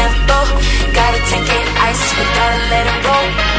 tempo Gotta take it ice, we gotta let it roll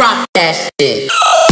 Drop that shit.